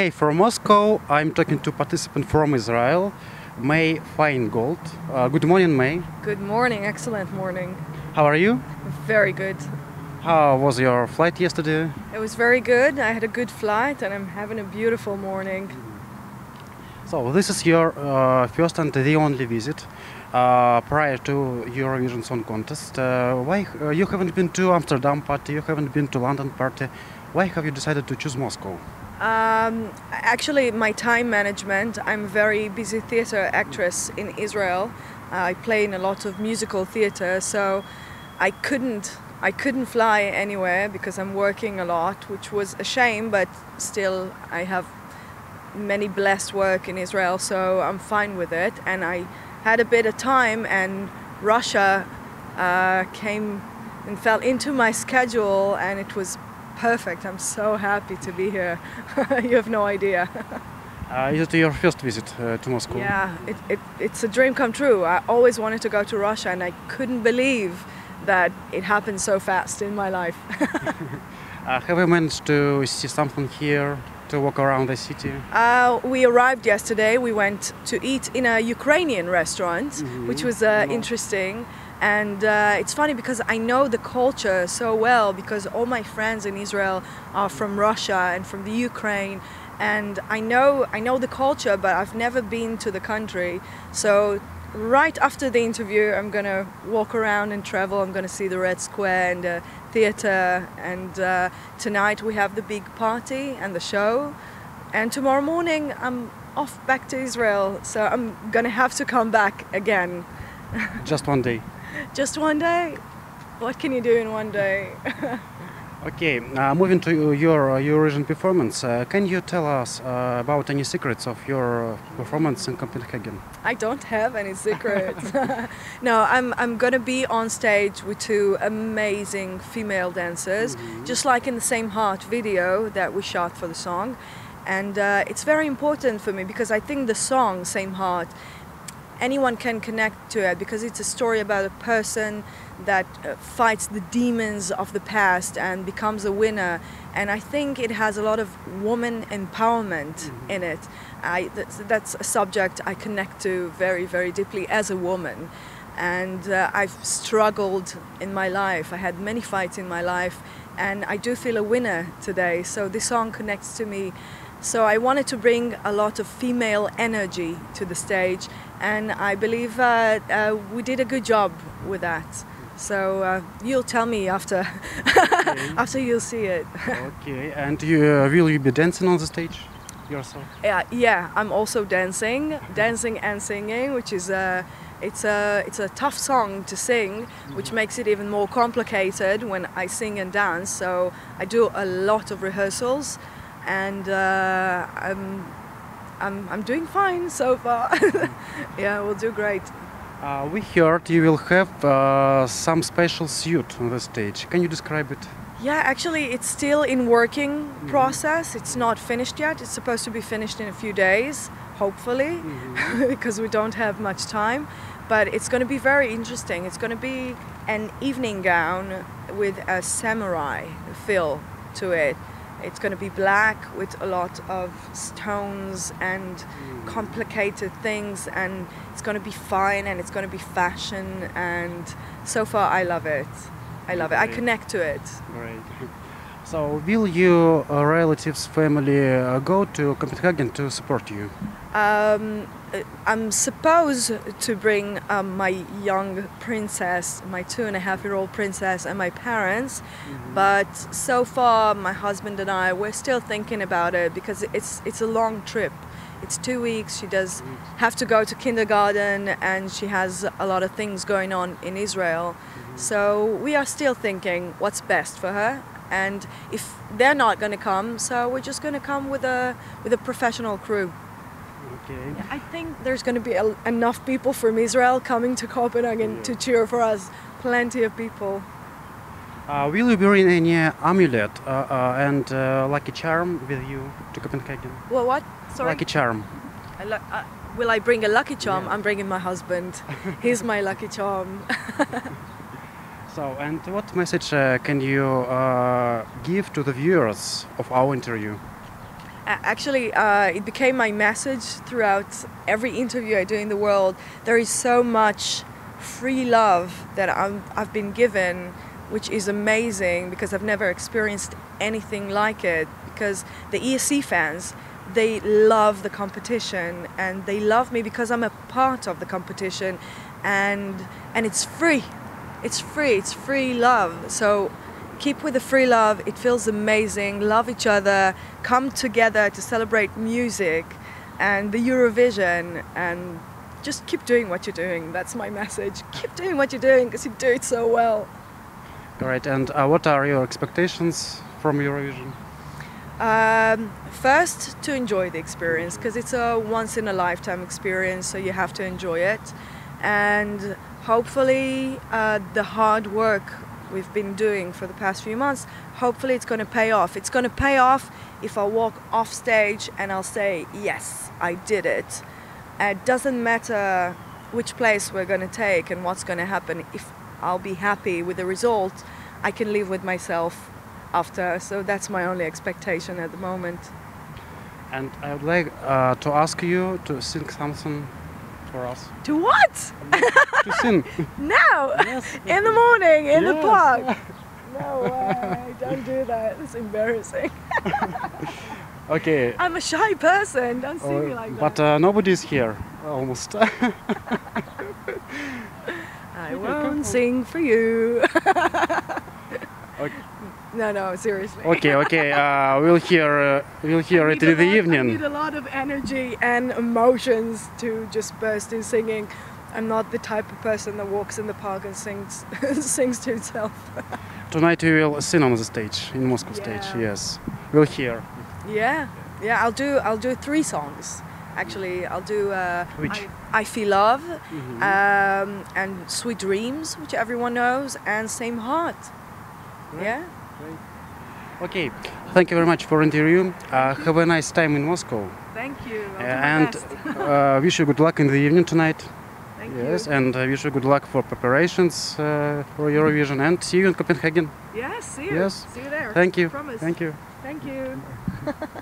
hey, from Moscow, I'm talking to participant from Israel, Mei Finegold. Uh, good morning, Mei. Good morning, excellent morning. How are you? Very good. How was your flight yesterday? It was very good. I had a good flight and I'm having a beautiful morning. So, this is your uh, first and the only visit uh, prior to Eurovision Song Contest. Uh, why uh, you haven't been to Amsterdam party? You haven't been to London party? Why have you decided to choose Moscow? Um, actually, my time management, I'm a very busy theater actress in Israel. I play in a lot of musical theater, so I couldn't I couldn't fly anywhere because I'm working a lot, which was a shame, but still I have many blessed work in Israel, so I'm fine with it. And I had a bit of time, and Russia uh, came and fell into my schedule, and it was perfect. I'm so happy to be here. you have no idea. Uh, is it your first visit uh, to Moscow? Yeah, it, it, it's a dream come true. I always wanted to go to Russia, and I couldn't believe that it happened so fast in my life. uh, have you managed to see something here, to walk around the city? Uh, we arrived yesterday. We went to eat in a Ukrainian restaurant, mm-hmm. which was uh, interesting. And uh, it's funny because I know the culture so well because all my friends in Israel are from Russia and from the Ukraine. And I know I know the culture, but I've never been to the country. So right after the interview, I'm gonna walk around and travel. I'm gonna see the Red Square and the theater. And uh, tonight we have the big party and the show. And tomorrow morning I'm off back to Israel. So I'm gonna have to come back again. Just one day. Just one day. What can you do in one day? Okay, uh, moving to your uh, Eurovision performance, uh, can you tell us uh, about any secrets of your performance in Copenhagen? I don't have any secrets. no, I'm, I'm going to be on stage with two amazing female dancers, mm-hmm. just like in the Same Heart video that we shot for the song. And uh, it's very important for me because I think the song, Same Heart, anyone can connect to it because it's a story about a person that uh, fights the demons of the past and becomes a winner. And I think it has a lot of woman empowerment mm-hmm. in it. I, that's, that's, a subject I connect to very, very deeply as a woman. And uh, I've struggled in my life. I had many fights in my life, and I do feel a winner today. So this song connects to me. So I wanted to bring a lot of female energy to the stage, and I believe uh, uh, we did a good job with that. So uh, you'll tell me after okay. after you'll see it. okay, and you, uh, will you be dancing on the stage yourself? Yeah, yeah. I'm also dancing, dancing and singing, which is a it's a it's a tough song to sing, which mm-hmm. makes it even more complicated when I sing and dance. So I do a lot of rehearsals, and uh, I'm I'm I'm doing fine so far. yeah, we'll do great. Uh, we heard you will have uh, some special suit on the stage. Can you describe it? Yeah, actually, it's still in working mm-hmm. process. It's not finished yet. It's supposed to be finished in a few days, hopefully, mm-hmm. because we don't have much time. But it's going to be very interesting. It's going to be an evening gown with a samurai feel to it. It's going to be black with a lot of stones and mm. complicated things, and it's going to be fine and it's going to be fashion. And so far, I love it. I love it. I connect to it. Great. So, will your uh, relatives, family uh, go to Copenhagen to support you? Um, I'm supposed to bring um, my young princess, my two and a half year old princess, and my parents, mm-hmm. but so far, my husband and I, we're still thinking about it because it's it's a long trip. It's two weeks. She does have to go to kindergarten, and she has a lot of things going on in Israel. Mm-hmm. So we are still thinking what's best for her and if they're not going to come so we're just going to come with a with a professional crew. Okay. I think there's going to be a, enough people from israel coming to copenhagen yeah. to cheer for us. Plenty of people. Uh, will you bring any amulet uh, uh, and uh, lucky charm with you to copenhagen. Well what? Sorry? Lucky charm. Uh, will i bring a lucky charm? Yeah. i'm bringing my husband. He's my lucky charm So, and what message uh, can you uh, give to the viewers of our interview? Actually, uh, it became my message throughout every interview I do in the world. There is so much free love that I'm, I've been given, which is amazing because I've never experienced anything like it. Because the ESC fans, they love the competition and they love me because I'm a part of the competition, and and it's free. It's free. It's free love. So keep with the free love. It feels amazing. Love each other. Come together to celebrate music and the Eurovision and just keep doing what you're doing. That's my message. Keep doing what you're doing because you do it so well. Great. And uh, what are your expectations from Eurovision? Um, first, to enjoy the experience because it's a once in a lifetime experience, so you have to enjoy it. And hopefully, uh, the hard work we've been doing for the past few months, hopefully, it's going to pay off. It's going to pay off if I walk off stage and I'll say, Yes, I did it. It doesn't matter which place we're going to take and what's going to happen. If I'll be happy with the result, I can live with myself after. So that's my only expectation at the moment. And I would like uh, to ask you to sing something for us. To what? to sing. Now! Yes. In the morning, in the park. No way, don't do that. It's embarrassing. Okay. I'm a shy person. Don't see Uh, me like but that. uh, nobody is here, almost. I won't sing for you. okay, no, no, seriously. okay. okay, Uh, we'll hear. Uh, we'll hear it in the lot- I evening. need a lot of energy and emotions to just burst in singing. I'm not the type of person that walks in the park and sings sings to himself. Tonight we will sing on the stage in Moscow stage. Yes, we'll hear. Yeah, yeah. I'll do I'll do three songs. Actually, I'll do uh, Which? I, I Feel Love Mhm. um, and Sweet Dreams, which everyone knows, and Same Heart. Right. Yeah. Okay, thank you very much for interview. Uh, have a nice time in Moscow, Thank you. Uh, and best. uh, wish you good luck in the evening tonight. Thank yes, you. and uh, wish you good luck for preparations uh, for Eurovision. And see you in Copenhagen. Yes. See you. Yes. See you there. Thank you. Promise. Thank you. Thank you.